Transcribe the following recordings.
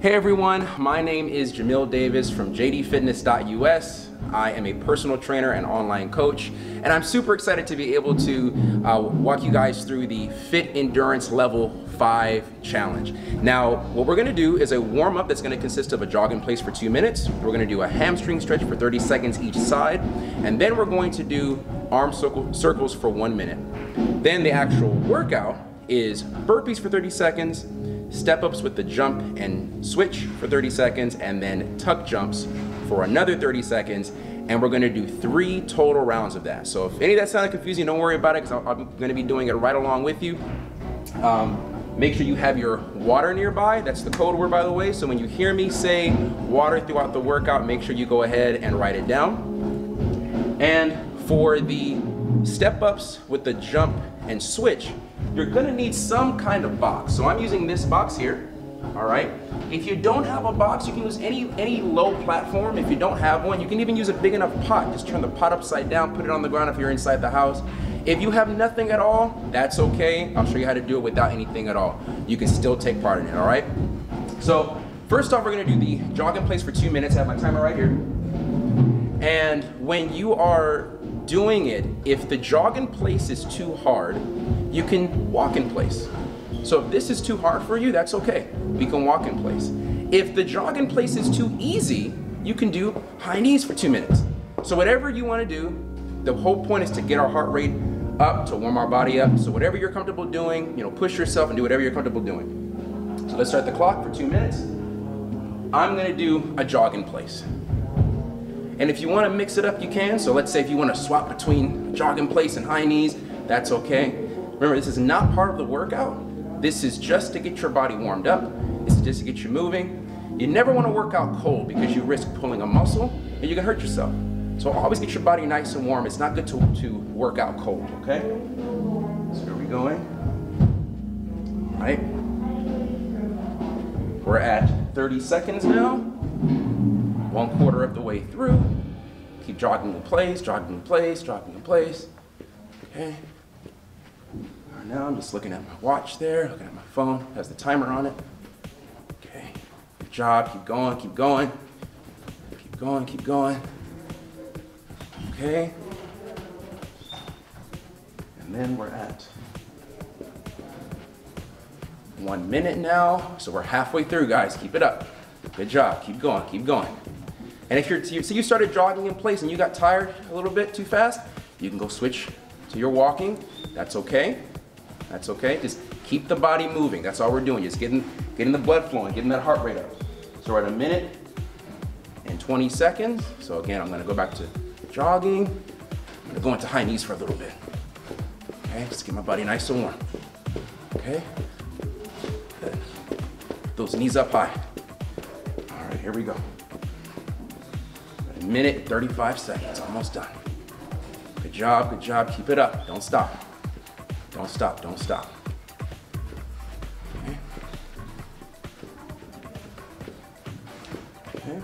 Hey everyone, my name is Jamil Davis from jdfitness.us. I am a personal trainer and online coach, and I'm super excited to be able to uh, walk you guys through the Fit Endurance Level 5 Challenge. Now, what we're gonna do is a warm up that's gonna consist of a jog in place for two minutes. We're gonna do a hamstring stretch for 30 seconds each side, and then we're going to do arm circle, circles for one minute. Then the actual workout is burpees for 30 seconds, step ups with the jump and switch for 30 seconds, and then tuck jumps for another 30 seconds. And we're gonna do three total rounds of that. So if any of that sounded confusing, don't worry about it because I'm gonna be doing it right along with you. Um, make sure you have your water nearby. That's the code word, by the way. So when you hear me say water throughout the workout, make sure you go ahead and write it down. And for the step ups with the jump and switch, you're gonna need some kind of box. So I'm using this box here, all right? If you don't have a box, you can use any, any low platform. If you don't have one, you can even use a big enough pot. Just turn the pot upside down, put it on the ground if you're inside the house. If you have nothing at all, that's okay. I'll show you how to do it without anything at all. You can still take part in it, all right? So first off, we're gonna do the jog in place for two minutes. I have my timer right here. And when you are doing it, if the jog in place is too hard, you can walk in place. So if this is too hard for you, that's okay. We can walk in place. If the jog in place is too easy, you can do high knees for two minutes. So whatever you want to do, the whole point is to get our heart rate up, to warm our body up. So whatever you're comfortable doing, you know, push yourself and do whatever you're comfortable doing. So let's start the clock for two minutes. I'm gonna do a jog in place. And if you wanna mix it up, you can. So let's say if you wanna swap between jog in place and high knees, that's okay. Remember, this is not part of the workout. This is just to get your body warmed up. Is just to get you moving. You never wanna work out cold because you risk pulling a muscle and you can hurt yourself. So always get your body nice and warm. It's not good to, to work out cold, okay? So here we going. All right. We're at 30 seconds now. One quarter of the way through. Keep jogging in place, jogging in place, jogging in place. Okay. Now I'm just looking at my watch there, looking at my phone, has the timer on it. Okay. Good job. Keep going, keep going. Keep going, keep going. Okay. And then we're at one minute now. So we're halfway through, guys. Keep it up. Good job. Keep going, keep going. And if you're, so you started jogging in place and you got tired a little bit too fast, you can go switch to your walking. That's okay. That's okay. Just keep the body moving. That's all we're doing. Just getting, getting the blood flowing, getting that heart rate up. So we're at a minute and 20 seconds. So again, I'm gonna go back to jogging. I'm gonna go into high knees for a little bit. Okay, just get my body nice and warm. Okay. Good. Those knees up high. All right, here we go. A minute, 35 seconds, almost done. Good job, good job, keep it up. Don't stop. Don't stop, don't stop. Okay. Okay.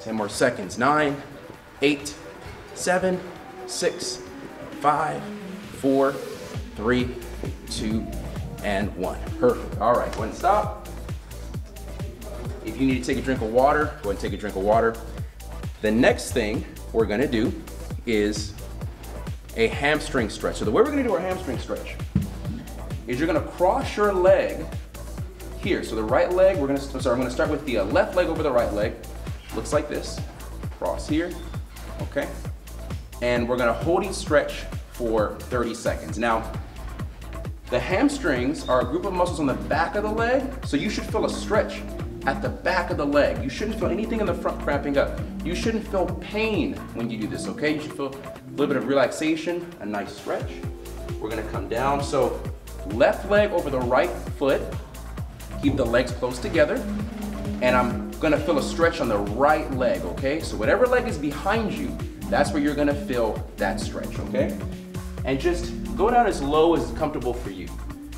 10 more seconds. Nine, eight, seven, six, five, four, three, two, and one. Perfect. All right, and stop. If you need to take a drink of water, go ahead and take a drink of water. The next thing we're gonna do is a hamstring stretch. So the way we're gonna do our hamstring stretch is you're gonna cross your leg here. So the right leg, we're gonna, sorry, I'm gonna start with the uh, left leg over the right leg. Looks like this. Cross here, okay? And we're gonna hold each stretch for 30 seconds. Now, the hamstrings are a group of muscles on the back of the leg, so you should feel a stretch at the back of the leg. You shouldn't feel anything in the front cramping up. You shouldn't feel pain when you do this, okay? You should feel a little bit of relaxation, a nice stretch. We're gonna come down. So left leg over the right foot. Keep the legs close together. And I'm gonna feel a stretch on the right leg, okay? So whatever leg is behind you, that's where you're gonna feel that stretch, okay? And just go down as low as comfortable for you.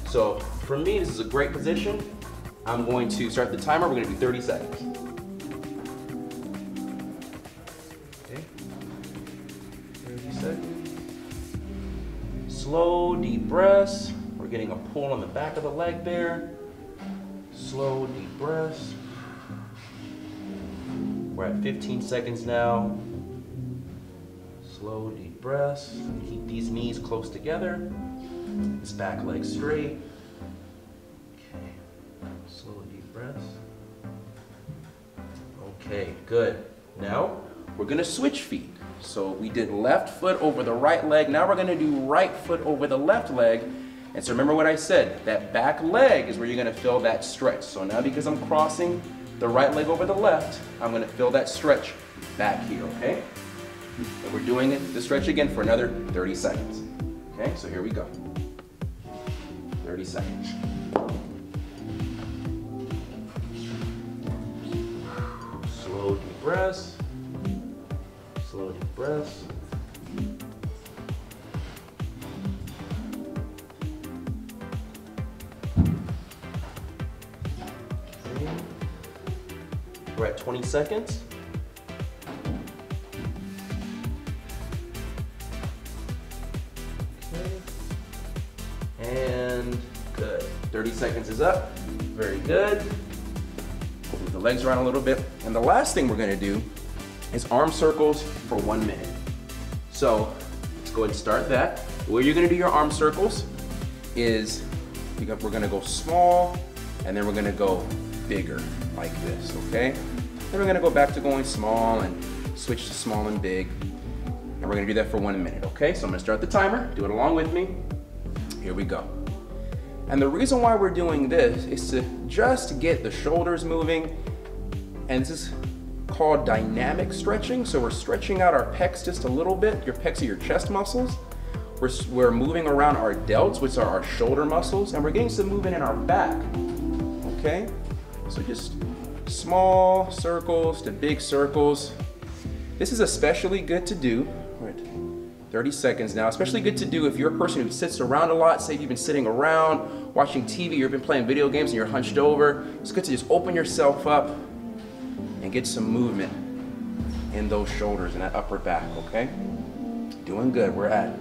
So for me, this is a great position. I'm going to start the timer. We're gonna do 30 seconds. Okay. 30 seconds. Slow, deep breaths. We're getting a pull on the back of the leg there. Slow, deep breaths. We're at 15 seconds now. Slow, deep breaths. Keep these knees close together. This back leg straight. Good. Now, we're gonna switch feet. So we did left foot over the right leg. Now we're gonna do right foot over the left leg. And so remember what I said, that back leg is where you're gonna feel that stretch. So now because I'm crossing the right leg over the left, I'm gonna feel that stretch back here, okay? And we're doing it, the stretch again for another 30 seconds. Okay, so here we go. 30 seconds. Breaths. Slow deep breaths. We're at 20 seconds. Okay. And good. 30 seconds is up. Very good. Legs around a little bit. And the last thing we're gonna do is arm circles for one minute. So let's go ahead and start that. Where you're gonna do your arm circles is we're gonna go small and then we're gonna go bigger like this, okay? Then we're gonna go back to going small and switch to small and big. And we're gonna do that for one minute, okay? So I'm gonna start the timer, do it along with me. Here we go. And the reason why we're doing this is to just get the shoulders moving. And this is called dynamic stretching. So we're stretching out our pecs just a little bit. Your pecs are your chest muscles. We're, we're moving around our delts, which are our shoulder muscles. And we're getting some movement in our back. Okay? So just small circles to big circles. This is especially good to do. We're 30 seconds now. Especially good to do if you're a person who sits around a lot. Say you've been sitting around, watching TV, you've been playing video games and you're hunched over. It's good to just open yourself up and get some movement in those shoulders and that upper back, okay? Doing good. We're at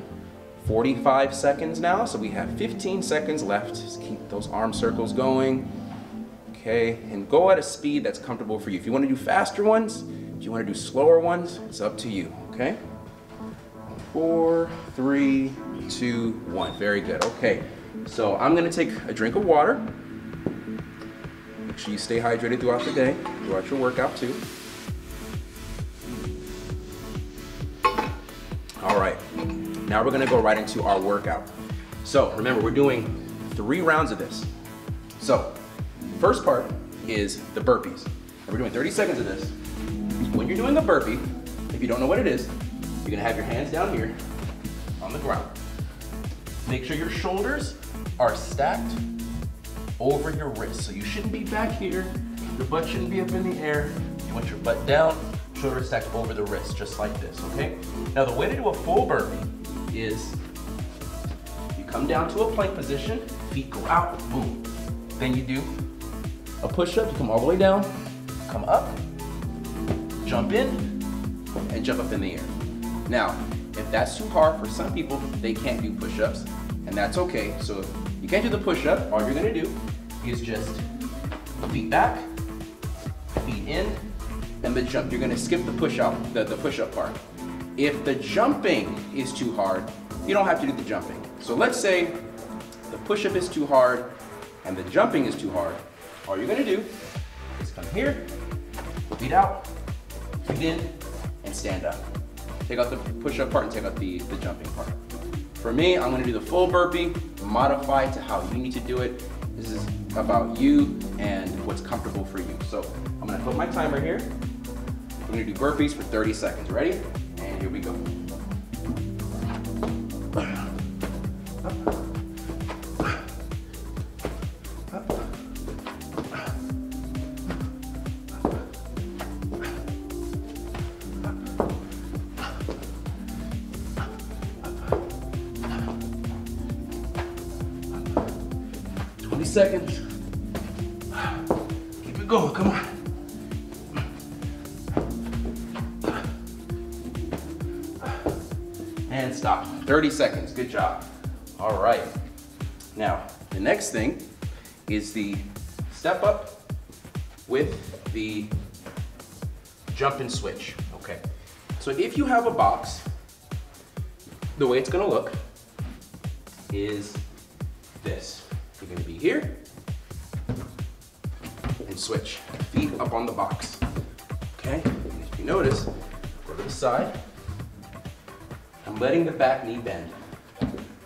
45 seconds now, so we have 15 seconds left. Just keep those arm circles going. Okay, and go at a speed that's comfortable for you. If you want to do faster ones, if you want to do slower ones, it's up to you, okay? Four, three, two, one. Very good. Okay, so I'm gonna take a drink of water. Make sure you stay hydrated throughout the day, throughout your workout too. All right, now we're gonna go right into our workout. So remember, we're doing three rounds of this. So, first part is the burpees. And we're doing 30 seconds of this. When you're doing a burpee, if you don't know what it is, you're gonna have your hands down here on the ground. Make sure your shoulders are stacked over your wrist. So you shouldn't be back here. Your butt shouldn't be up in the air. You want your butt down, shoulders stacked over the wrist, just like this, okay? Now the way to do a full burpee is you come down to a plank position, feet go out, boom. Then you do a push-up, you come all the way down, come up, jump in, and jump up in the air. Now, if that's too hard for some people, they can't do push-ups, and that's okay. So you can't do the push-up, all you're gonna do is just feet back, feet in, and the jump. You're gonna skip the push-up, the, the push-up part. If the jumping is too hard, you don't have to do the jumping. So let's say the push-up is too hard and the jumping is too hard. All you're gonna do is come here, feet out, feet in, and stand up. Take out the push-up part and take out the, the jumping part. For me, I'm gonna do the full burpee, modify to how you need to do it. This is about you and what's comfortable for you. So I'm gonna put my timer here. I'm gonna do burpees for 30 seconds. Ready? And here we go. And stop. 30 seconds. Good job. All right. Now, the next thing is the step up with the jump and switch, okay? So if you have a box, the way it's gonna look is this. You're gonna be here and switch. Feet up on the box, okay? And if you notice, go to the side. I'm letting the back knee bend.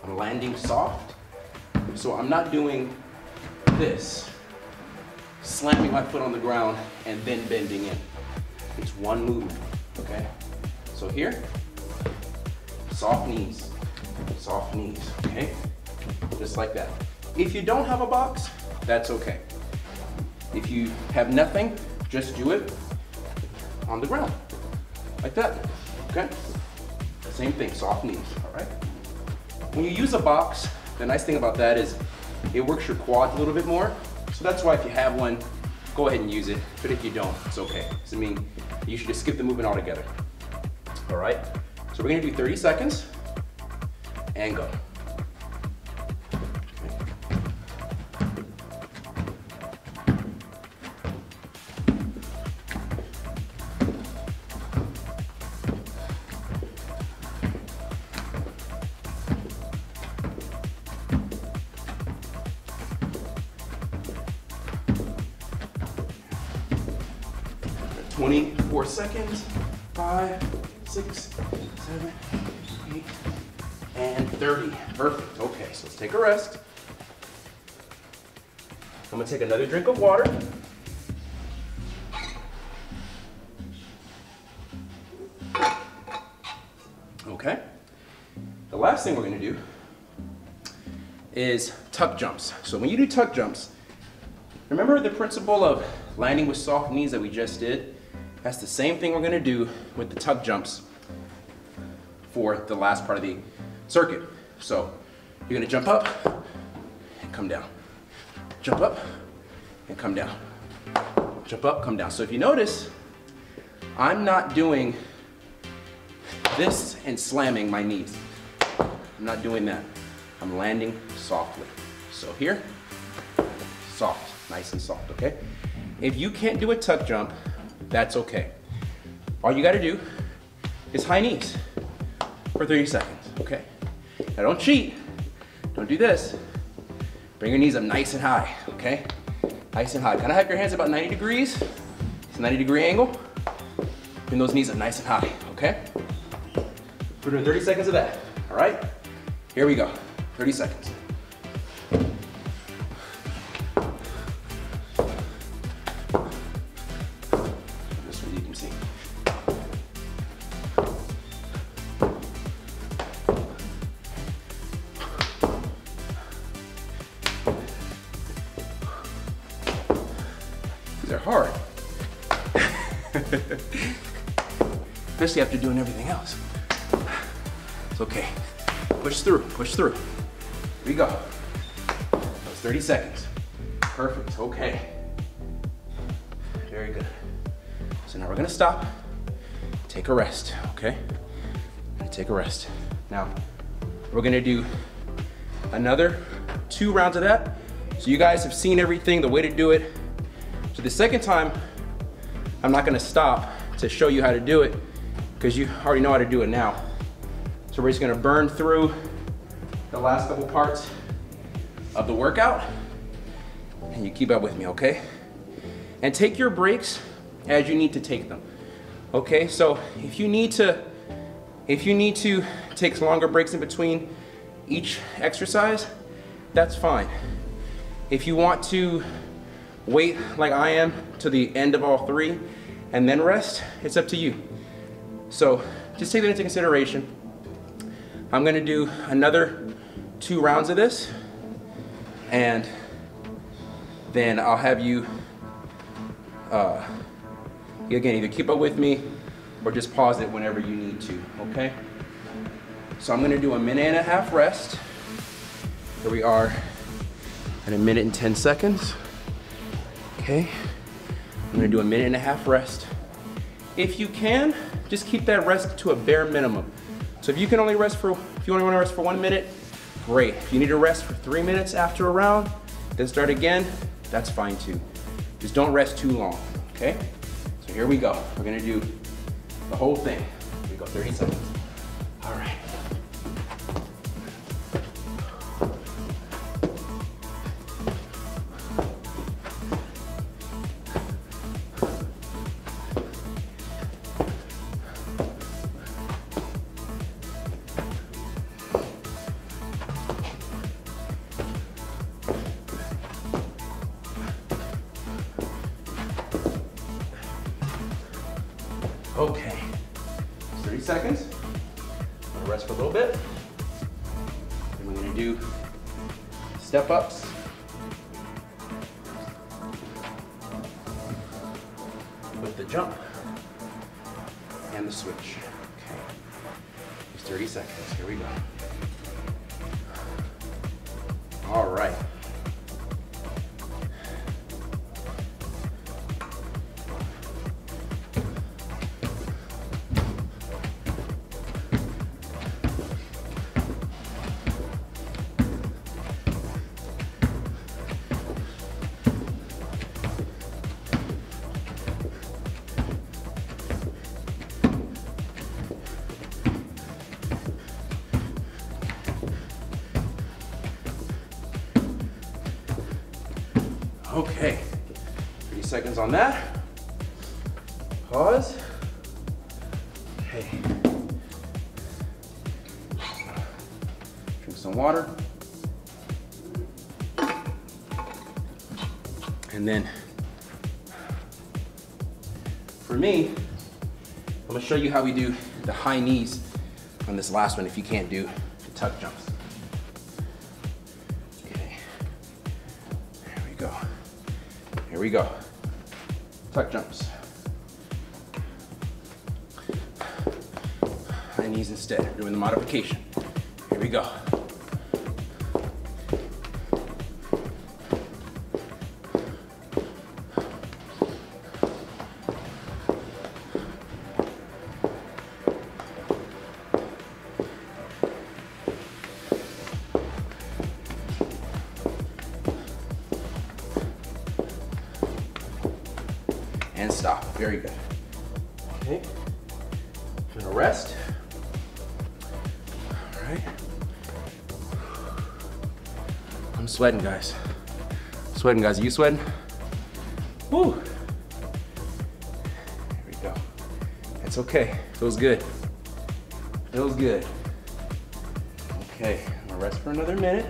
I'm landing soft, so I'm not doing this, slamming my foot on the ground and then bending in. It's one movement, okay? So here, soft knees, soft knees, okay? Just like that. If you don't have a box, that's okay. If you have nothing, just do it on the ground, like that, okay? Same thing, soft knees, all right? When you use a box, the nice thing about that is it works your quads a little bit more. So that's why if you have one, go ahead and use it. But if you don't, it's okay. I mean, you should just skip the movement altogether. All right, so we're gonna do 30 seconds and go. 24 seconds. Five, six, seven, eight, and 30. Perfect. Okay, so let's take a rest. I'm gonna take another drink of water. Okay. The last thing we're gonna do is tuck jumps. So when you do tuck jumps, remember the principle of landing with soft knees that we just did? That's the same thing we're gonna do with the tuck jumps for the last part of the circuit. So you're gonna jump up and come down. Jump up and come down. Jump up, come down. So if you notice, I'm not doing this and slamming my knees. I'm not doing that. I'm landing softly. So here, soft, nice and soft, okay? If you can't do a tuck jump, that's okay. All you gotta do is high knees for 30 seconds, okay? Now don't cheat, don't do this. Bring your knees up nice and high, okay? Nice and high. Kind of have your hands about 90 degrees. It's a 90 degree angle. Bring those knees up nice and high, okay? We're doing 30 seconds of that, all right? Here we go, 30 seconds. They're hard. Especially after doing everything else. It's okay. Push through, push through. Here we go. That was 30 seconds. Perfect, okay. Very good. So now we're gonna stop, take a rest, okay? Take a rest. Now, we're gonna do another two rounds of that. So you guys have seen everything, the way to do it, so the second time, I'm not gonna stop to show you how to do it because you already know how to do it now. So we're just gonna burn through the last couple parts of the workout and you keep up with me, okay? And take your breaks as you need to take them. Okay, so if you need to, if you need to take longer breaks in between each exercise, that's fine. If you want to wait like I am to the end of all three and then rest, it's up to you. So just take that into consideration. I'm gonna do another two rounds of this and then I'll have you, uh, again, either keep up with me or just pause it whenever you need to, okay? So I'm gonna do a minute and a half rest. Here we are in a minute and 10 seconds. Okay, I'm gonna do a minute and a half rest. If you can, just keep that rest to a bare minimum. So if you can only rest for, if you only wanna rest for one minute, Great. If you need to rest for three minutes after a round, then start again, that's fine too. Just don't rest too long, okay? So here we go. We're gonna do the whole thing. Here we go, 30 seconds. Okay, 30 seconds. I'm gonna rest for a little bit. And we're gonna do step ups. With the jump and the switch. Okay, just 30 seconds, here we go. All right. Okay, 30 seconds on that. Pause. Okay. Drink some water. And then, for me, I'm gonna show you how we do the high knees on this last one if you can't do the tuck jumps. Here we go. Tuck jumps. High knees instead. Doing the modification. Here we go. Very good. Okay. I'm gonna rest. All right. I'm sweating, guys. Sweating, guys. Are you sweating? Woo. There we go. It's okay. Feels good. Feels good. Okay. I'm gonna rest for another minute.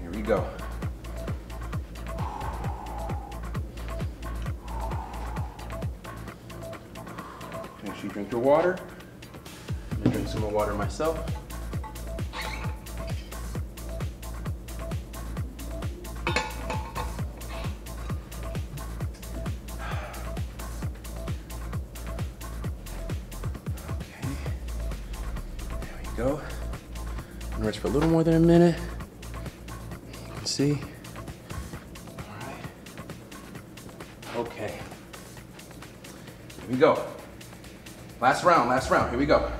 Here we go. Your water. I'm gonna drink some more water myself. Go. Gonna rest for a little more than a minute. You can see. All right. Okay. Here we go. Last round, last round. Here we go.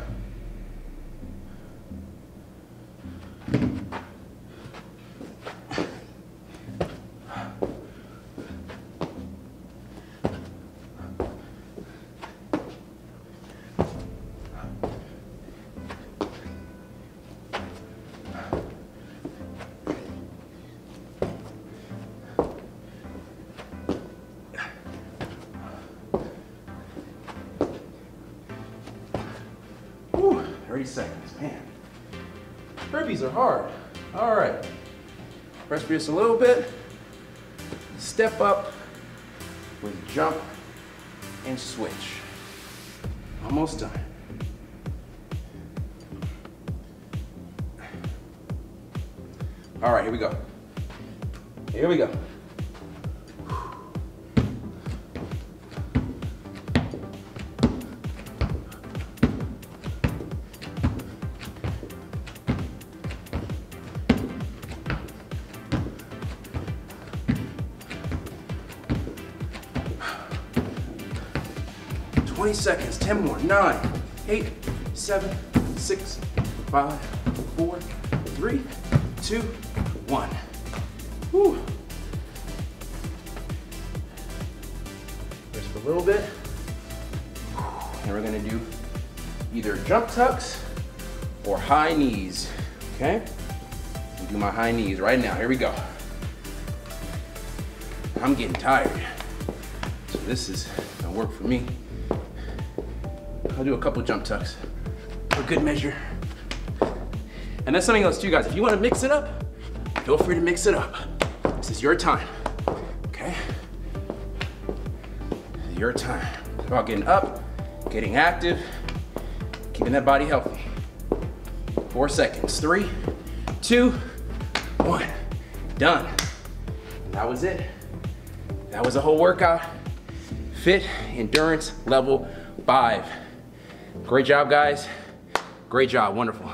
30 seconds, man. Burpees are hard. All right. Rest for just a little bit. Step up with jump and switch. Almost done. All right, here we go. Here we go. Twenty seconds. Ten more. Nine, eight, seven, six, five, four, three, two, one. Whew. Just a little bit. And we're gonna do either jump tucks or high knees, okay? I'll do my high knees right now, here we go. I'm getting tired. So this is gonna work for me. I'll do a couple jump tucks for good measure. And that's something else too, guys. If you wanna mix it up, feel free to mix it up. This is your time, okay? Your time. It's about getting up, getting active, keeping that body healthy. Four seconds. Three, two, one. Done. And that was it. That was a whole workout. Fit endurance level five. Great job, guys. Great job. Wonderful.